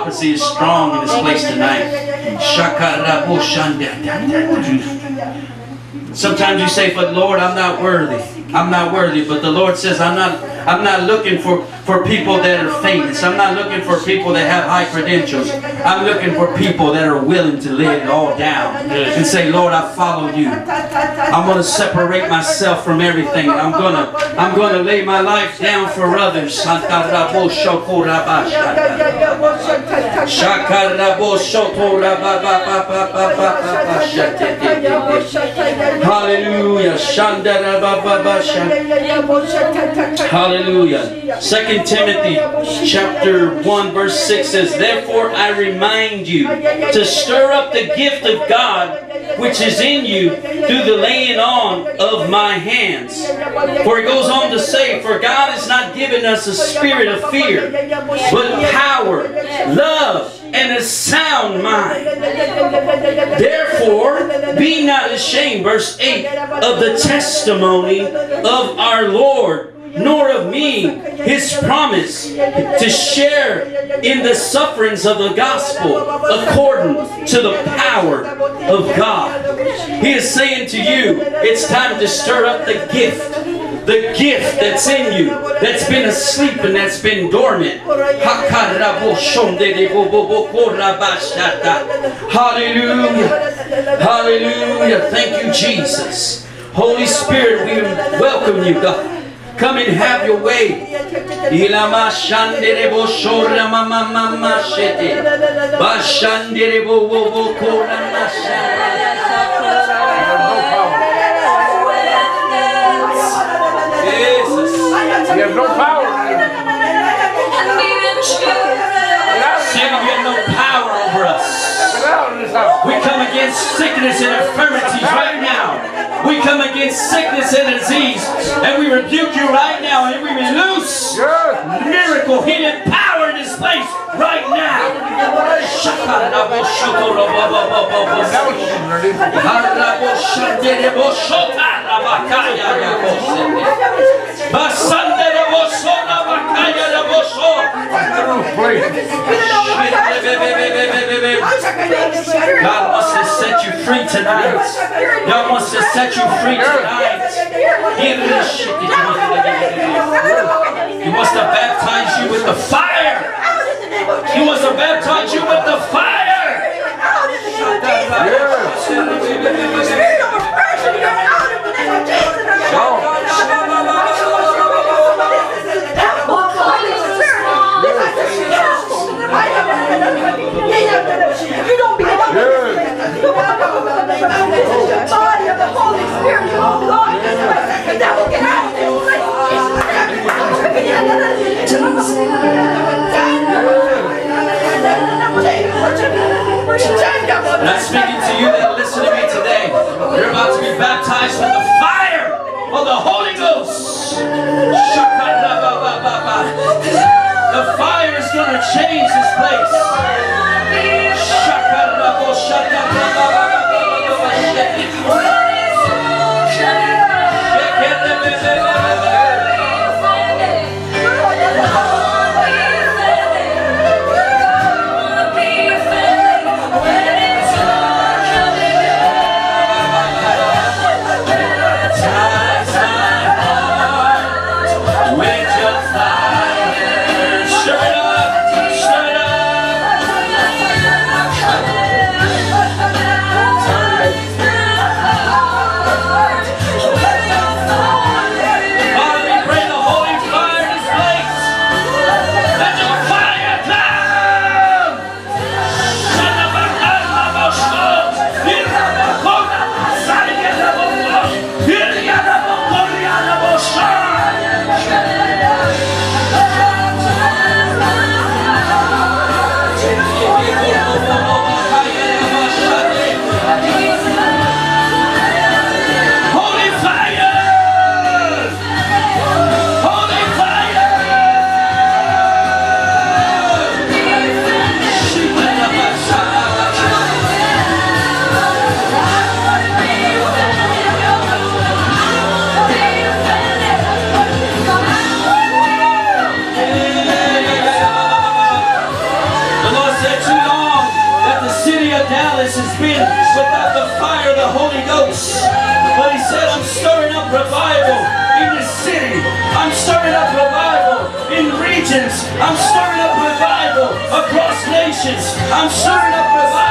prophecy is strong in this place tonight. Sometimes you say, but Lord, I'm not worthy. I'm not worthy. But the Lord says, I'm not I'm not looking for, for people that are famous. I'm not looking for people that have high credentials. I'm looking for people that are willing to lay it all down and say, Lord, I follow you. I'm going to separate myself from everything. I'm going to I'm going to lay my life down for others. Hallelujah. Hallelujah. Second Timothy chapter 1 verse 6 says, Therefore I remind you to stir up the gift of God which is in you through the laying on of my hands. For it goes on to say, For God has not given us a spirit of fear, but power, love, and a sound mind. Therefore, be not ashamed, verse 8, of the testimony of our Lord nor of me his promise to share in the sufferings of the gospel according to the power of God. He is saying to you, it's time to stir up the gift the gift that's in you, that's been asleep and that's been dormant. Hallelujah. Hallelujah. Thank you, Jesus. Holy Spirit, we welcome you, God. Come and have your way. Ilama shandere bo shora mama mama shete. Ba shandere bo bo bo kora masha. Jesus. You have no power. Sin, you have no power over us. We come against sickness and infirmities right now. We come against sickness and disease, and we rebuke you right now, and we release miracle, healing power in this place right now. God wants to set you free tonight. God wants to set you free tonight. He wants to baptize you with the fire. He wants to baptize you with the fire. Baptized with the fire of the Holy Ghost. The fire is going to change this place. I'm stirring up revival across nations. I'm stirring up revival.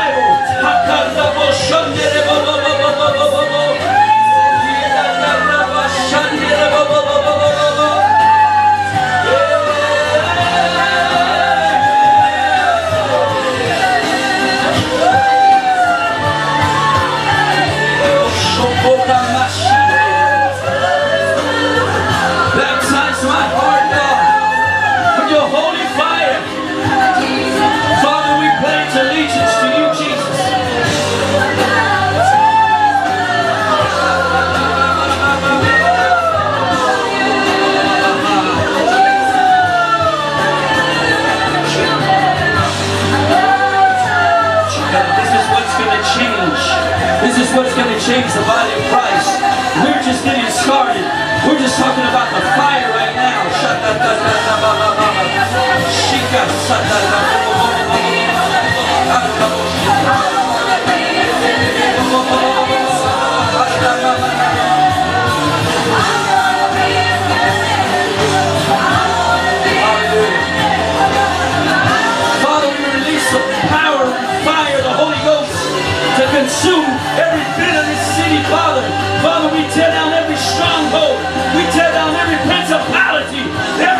Consume every bit of this city, Father. Father, we tear down every stronghold. We tear down every principality, every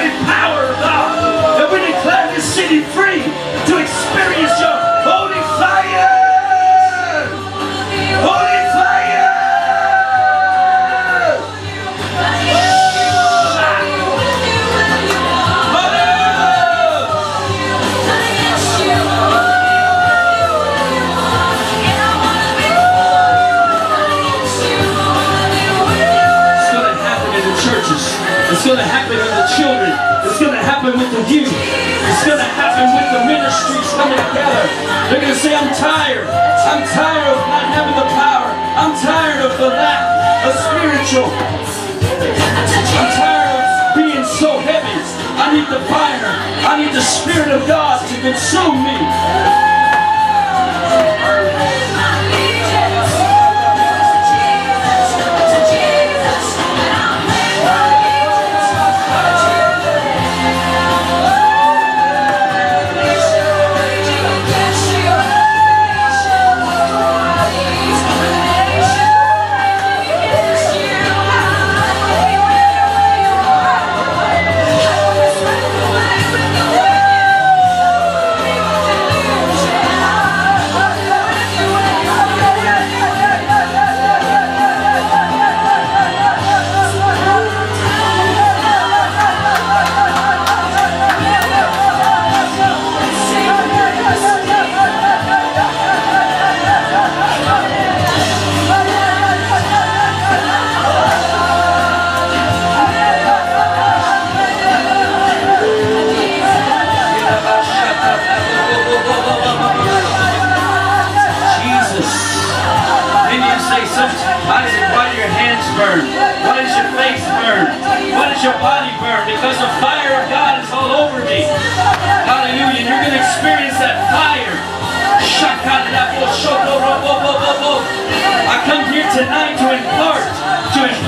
together. They're going to say, I'm tired. I'm tired of not having the power. I'm tired of the lack of spiritual. I'm tired of being so heavy. I need the fire. I need the Spirit of God to consume me.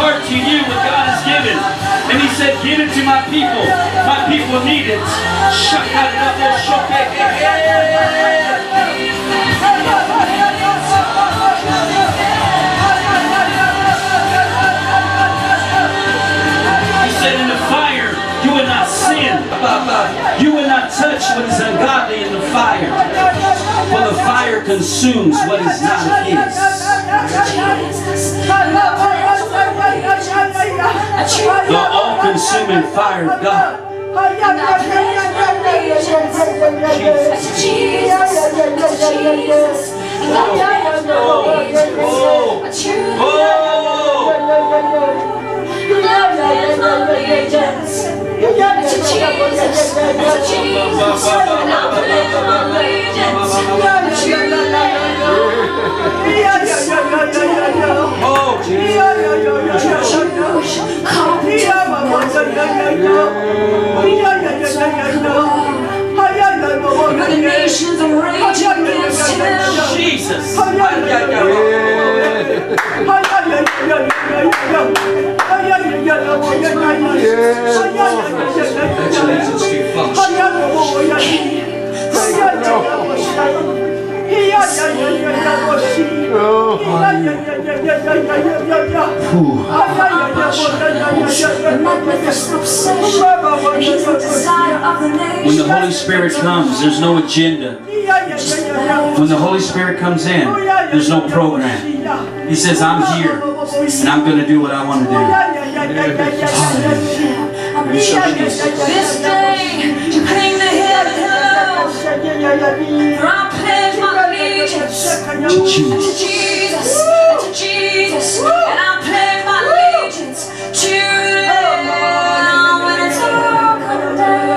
Impart to you what God has given. And he said, give it to my people. My people need it. He said, in the fire, you will not sin. You will not touch what is ungodly in the fire. For the fire consumes what is not of his. The all-consuming fire of God. Oh. Oh. oh, Jesus. Oh, The nations are raging against him. Jesus. Ay, ay, ay. Congratulations to you, Father. The magnificent obsession. He's the desire of the nation. When the Holy Spirit comes, there's no agenda. When the Holy Spirit comes in, there's no program. He says, I'm here, and I'm going to do what I want to do. This day, to cling to him allegiance To. Jesus, to Jesus, and I pledge my allegiance to them when it's all come down.